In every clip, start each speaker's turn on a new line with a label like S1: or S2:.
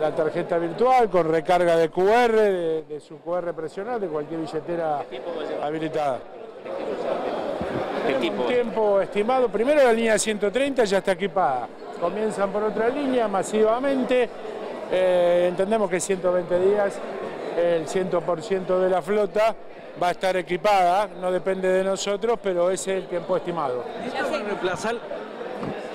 S1: la tarjeta virtual con recarga de QR, de, de su QR presional, de cualquier billetera habilitada. Un tiempo estimado, primero la línea 130 ya está equipada, comienzan por otra línea masivamente, eh, entendemos que 120 días el 100% de la flota va a estar equipada, no depende de nosotros, pero ese es el tiempo estimado.
S2: ¿Esto va a reemplazar,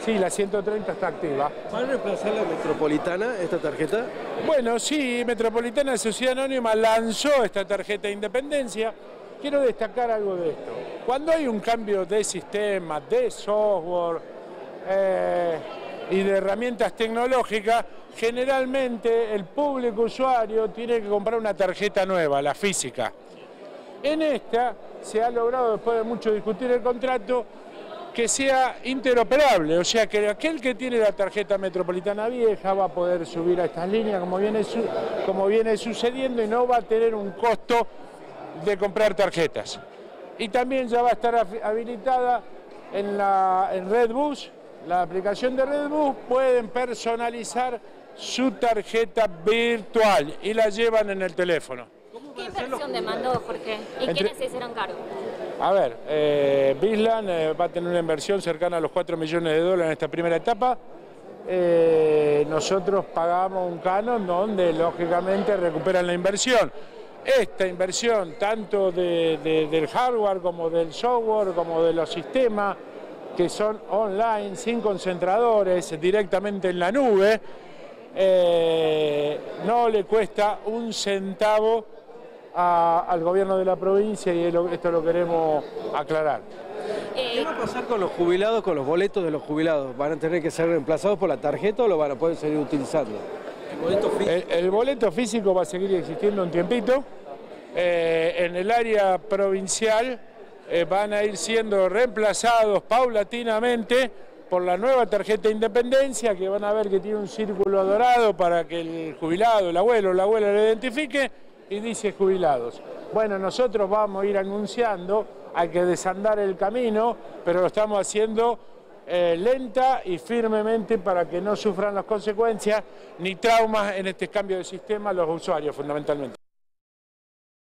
S1: Sí, la 130 está activa.
S2: va a reemplazar la metropolitana, esta tarjeta?
S1: Bueno, sí, Metropolitana Sociedad Anónima lanzó esta tarjeta de independencia. Quiero destacar algo de esto. Cuando hay un cambio de sistema, de software eh, y de herramientas tecnológicas, generalmente el público usuario tiene que comprar una tarjeta nueva, la física. En esta se ha logrado, después de mucho discutir el contrato, que sea interoperable, o sea que aquel que tiene la tarjeta metropolitana vieja va a poder subir a estas líneas como viene, su- como viene sucediendo y no va a tener un costo de comprar tarjetas. Y también ya va a estar habilitada en, la, en Redbus, la aplicación de Redbus, pueden personalizar su tarjeta virtual y la llevan en el teléfono.
S3: ¿Qué inversión demandó, Jorge? ¿Y
S1: Entre-
S3: quiénes se hicieron cargo?
S1: A ver, eh, eh, va a tener una inversión cercana a los 4 millones de dólares en esta primera etapa. Eh, nosotros pagamos un canon donde lógicamente recuperan la inversión. Esta inversión, tanto de- de- del hardware como del software, como de los sistemas, que son online, sin concentradores, directamente en la nube, eh, no le cuesta un centavo a- al gobierno de la provincia y esto lo queremos aclarar.
S3: Eh,
S2: ¿Qué va a pasar con los jubilados, con los boletos de los jubilados? ¿Van a tener que ser reemplazados por la tarjeta o lo van a poder seguir utilizando? El boleto físico.
S1: El, el boleto físico va a seguir existiendo un tiempito. Eh, en el área provincial eh, van a ir siendo reemplazados paulatinamente por la nueva tarjeta de independencia, que van a ver que tiene un círculo dorado para que el jubilado, el abuelo o la abuela lo identifique y dice jubilados. Bueno, nosotros vamos a ir anunciando, hay que desandar el camino, pero lo estamos haciendo eh, lenta y firmemente para que no sufran las consecuencias ni traumas en este cambio de sistema los usuarios fundamentalmente.